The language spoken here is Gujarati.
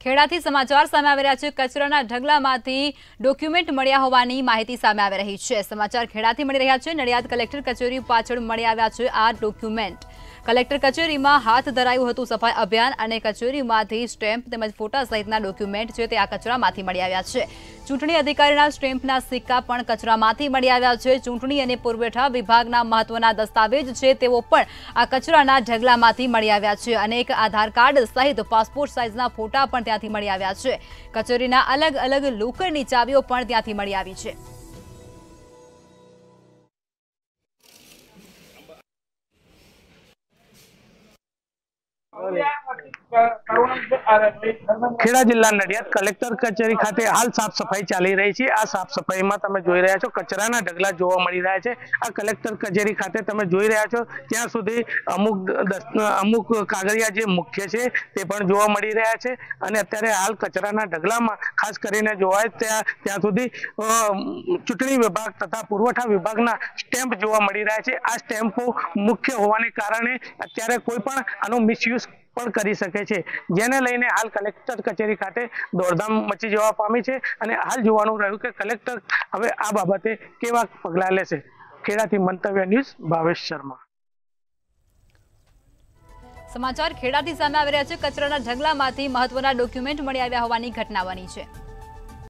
ખેડાથી સમાચાર સામે આવી રહ્યા છે. કચરાના ઢગલામાંથી ડોક્યુમેન્ટ મળ્યા હોવાની માહિતી સામે આવી રહી છે. સમાચાર ખેડાથી મળી રહ્યા છે. નડિયાદ કલેક્ટર કચેરી પાછળ મળી આવ્યા છે આ ડોક્યુમેન્ટ. કલેક્ટર કચેરીમાં હાથ ધરાયું હતું સફાઈ અભિયાન અને કચેરીમાંથી સ્ટેમ્પ તેમજ ફોટા સહિતના ડોક્યુમેન્ટ છે તે આ કચરામાંથી મળી આવ્યા છે. ચૂંટણી અધિકારીના સ્ટેમ્પના સિક્કા પણ કચરામાંથી મળી આવ્યા છે. ચૂંટણી અને પુરવઠા વિભાગના મહત્વના દસ્તાવેજ છે તેઓ પણ આ કચરાના ઢગલામાંથી મળી આવ્યા છે અને એક આધાર કાર્ડ સહિત પાસપોર્ટ સાઇઝના ફોટા પણ ત્યાંથી મળી આવ્યા છે. કચેરીના અલગ અલગ લોકરની ચાવીઓ પણ ત્યાંથી મળી આવી છે. ખેડા જિલ્લા નડિયાદ કલેક્ટર કચેરી ખાતે હાલ સાફ સફાઈ ચાલી રહી છે. આ સાફ સફાઈમાં તમે જોઈ રહ્યા છો, કચરાના ઢગલા જોવા મળી રહ્યા છે. આ કલેક્ટર કચેરી ખાતે તમે જોઈ રહ્યા છો, ત્યાં સુધી અમુક અમુક કાગળિયા જે મુખ્ય છે, તે પણ જોવા મળી રહ્યા છે. અને અત્યારે હાલ કચરાના ઢગલામાં, ખાસ કરીને જોવાય ત્યાં ત્યાં સુધી ચૂંટણી વિભાગ તથા પુરવઠા વિભાગના સ્ટેમ્પ જોવા મળી રહ્યા છે. આ સ્ટેમ્પો મુખ્ય હોવાને કારણે અત્યારે કોઈ પણ આનો મિસયુઝ પણ કરી શકે છે. જેને લઈને હાલ કલેક્ટર કચેરી ખાતે દોડધામ મચી જવા પામી છે અને હાલ જોવાનું રહ્યું કે કલેક્ટર હવે આ બાબતે કેવા પગલાં લેશે. ખેડાથી મંતવ્ય ન્યૂઝ ભાવેશ શર્મા. સમાચાર ખેડાથી સામે આવી રહ્યા છે. કચરાના ઢગલામાંથી મહત્વના ડોક્યુમેન્ટ મળી આવ્યા હોવાની ઘટના બની છે.